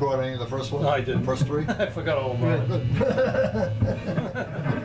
record any of the first one? No, I didn't. First three? I forgot all about it. good.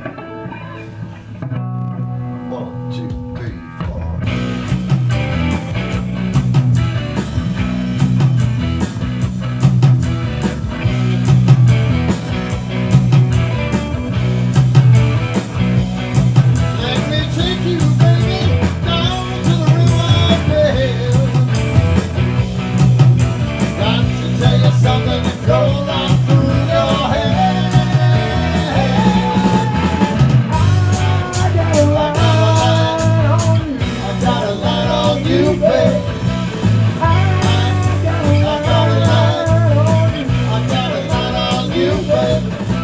Thank you.